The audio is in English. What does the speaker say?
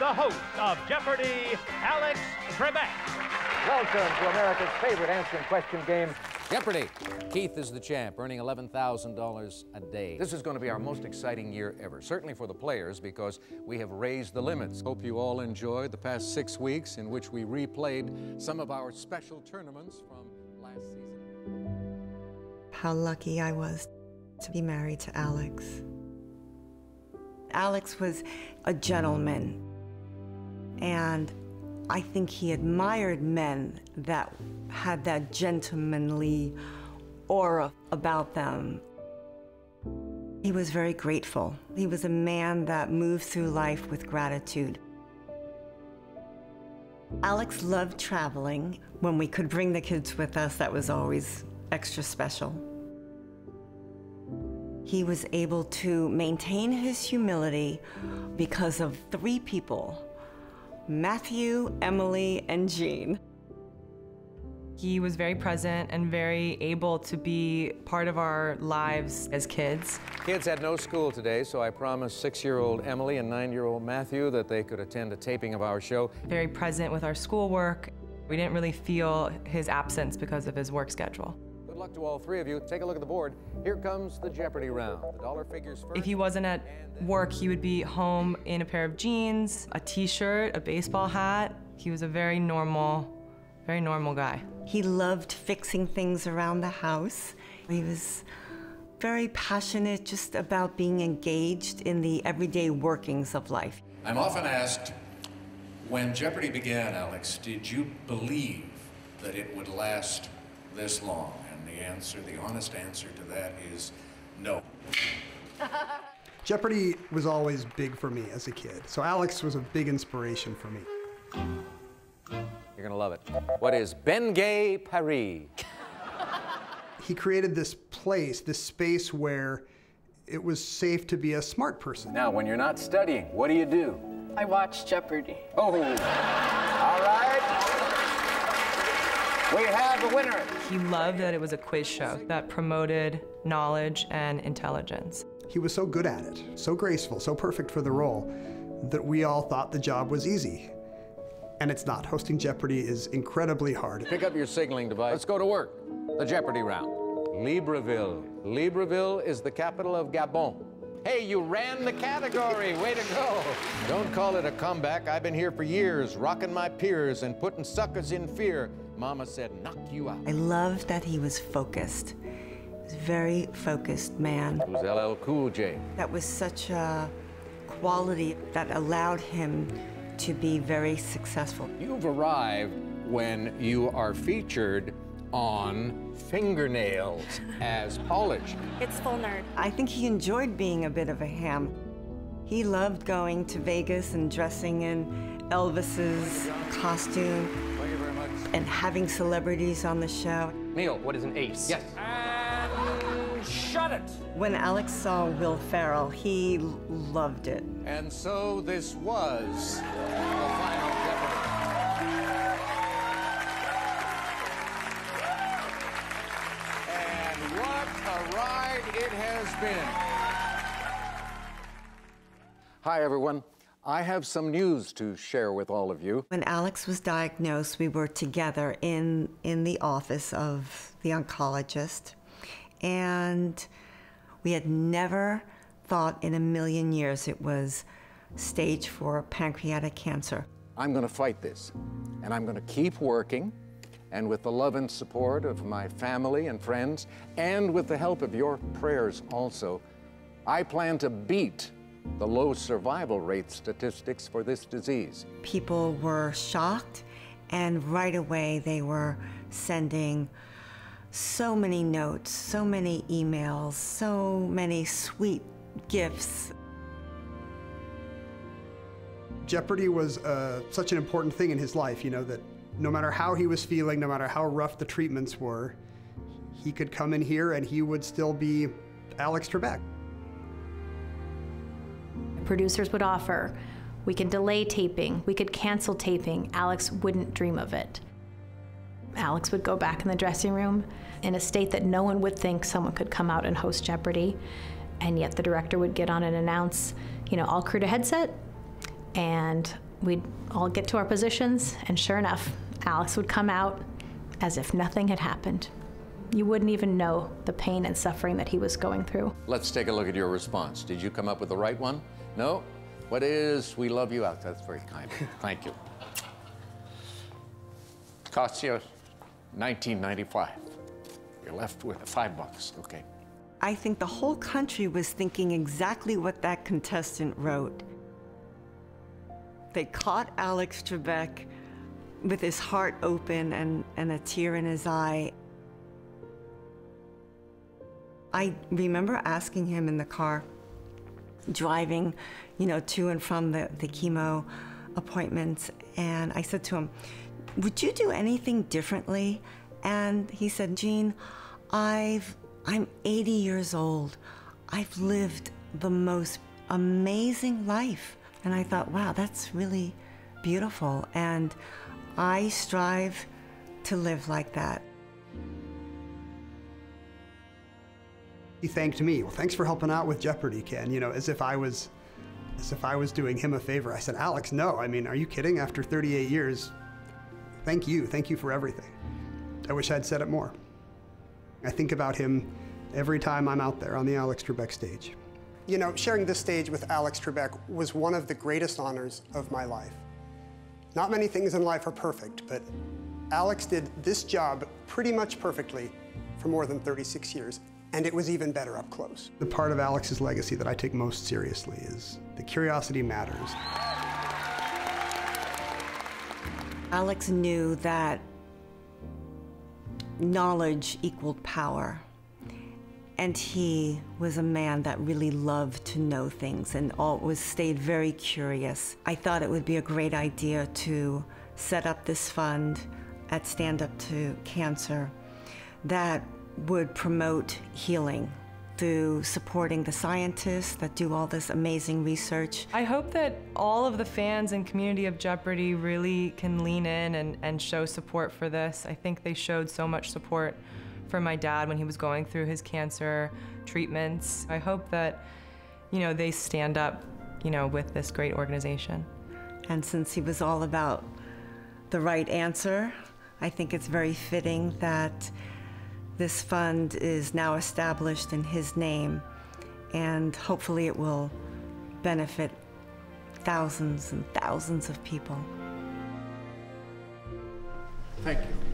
the host of Jeopardy, Alex Trebek. Welcome to America's favorite answer answering question game. Jeopardy! Keith is the champ, earning $11,000 a day. This is going to be our most exciting year ever, certainly for the players because we have raised the limits. Hope you all enjoyed the past six weeks in which we replayed some of our special tournaments from last season. How lucky I was to be married to Alex. Alex was a gentleman, and I think he admired men that had that gentlemanly aura about them. He was very grateful. He was a man that moved through life with gratitude. Alex loved traveling. When we could bring the kids with us, that was always extra special. He was able to maintain his humility because of three people Matthew, Emily, and Jean. He was very present and very able to be part of our lives as kids. Kids had no school today, so I promised six-year-old Emily and nine-year-old Matthew that they could attend a taping of our show. Very present with our schoolwork. We didn't really feel his absence because of his work schedule. Good luck to all three of you. Take a look at the board. Here comes the Jeopardy round. The dollar figures first. If he wasn't at work, he would be home in a pair of jeans, a t-shirt, a baseball hat. He was a very normal, very normal guy. He loved fixing things around the house. He was very passionate just about being engaged in the everyday workings of life. I'm often asked, when Jeopardy began, Alex, did you believe that it would last this long? And the answer, the honest answer to that is no. Jeopardy was always big for me as a kid, so Alex was a big inspiration for me. You're going to love it. What is Bengay Paris? He created this place, this space where it was safe to be a smart person. Now, when you're not studying, what do you do? I watch Jeopardy. Oh, all right. We have a winner. He loved that it was a quiz show that promoted knowledge and intelligence. He was so good at it, so graceful, so perfect for the role, that we all thought the job was easy. And it's not. Hosting Jeopardy is incredibly hard. Pick up your signaling device. Let's go to work. The Jeopardy round. Libreville. Libreville is the capital of Gabon. Hey, you ran the category. Way to go. Don't call it a comeback. I've been here for years, rocking my peers and putting suckers in fear. Mama said, knock you out. I loved that he was focused. He was a very focused man. Who's LL Cool J? That was such a quality that allowed him to be very successful. You've arrived when you are featured on fingernails as polished. It's full nerd. I think he enjoyed being a bit of a ham. He loved going to Vegas and dressing in Elvis's costume Thank you very much. and having celebrities on the show. Neil, what is an ace? Yes. And shut it. When Alex saw Will Ferrell, he loved it. And so this was it has been. Hi, everyone. I have some news to share with all of you. When Alex was diagnosed, we were together in, in the office of the oncologist, and we had never thought in a million years it was stage four pancreatic cancer. I'm going to fight this, and I'm going to keep working. And with the love and support of my family and friends, and with the help of your prayers also, I plan to beat the low survival rate statistics for this disease. People were shocked, and right away they were sending so many notes, so many emails, so many sweet gifts. Jeopardy was uh, such an important thing in his life, you know, that no matter how he was feeling, no matter how rough the treatments were, he could come in here and he would still be Alex Trebek. Producers would offer, we could delay taping, we could cancel taping. Alex wouldn't dream of it. Alex would go back in the dressing room in a state that no one would think someone could come out and host Jeopardy. And yet the director would get on and announce, you know, all crew to headset. And We'd all get to our positions, and sure enough, Alex would come out as if nothing had happened. You wouldn't even know the pain and suffering that he was going through. Let's take a look at your response. Did you come up with the right one? No? What is we love you Alex? That's very kind. Thank you. Cost you 1995. You're left with five bucks. Okay. I think the whole country was thinking exactly what that contestant wrote. They caught Alex Trebek with his heart open and, and a tear in his eye. I remember asking him in the car, driving, you know, to and from the, the chemo appointments, and I said to him, Would you do anything differently? And he said, Jean, I've I'm 80 years old. I've lived the most amazing life. And I thought, wow, that's really beautiful. And I strive to live like that. He thanked me. Well, thanks for helping out with Jeopardy, Ken. You know, as if I was, as if I was doing him a favor. I said, Alex, no. I mean, are you kidding? After 38 years, thank you. Thank you for everything. I wish I'd said it more. I think about him every time I'm out there on the Alex Trebek stage. You know, sharing this stage with Alex Trebek was one of the greatest honors of my life. Not many things in life are perfect, but Alex did this job pretty much perfectly for more than 36 years, and it was even better up close. The part of Alex's legacy that I take most seriously is the curiosity matters. Alex knew that knowledge equaled power. And he was a man that really loved to know things and always stayed very curious. I thought it would be a great idea to set up this fund at Stand Up to Cancer that would promote healing through supporting the scientists that do all this amazing research. I hope that all of the fans and community of Jeopardy really can lean in and, and show support for this. I think they showed so much support for my dad when he was going through his cancer treatments. I hope that, you know, they stand up, you know, with this great organization. And since he was all about the right answer, I think it's very fitting that this fund is now established in his name, and hopefully it will benefit thousands and thousands of people. Thank you.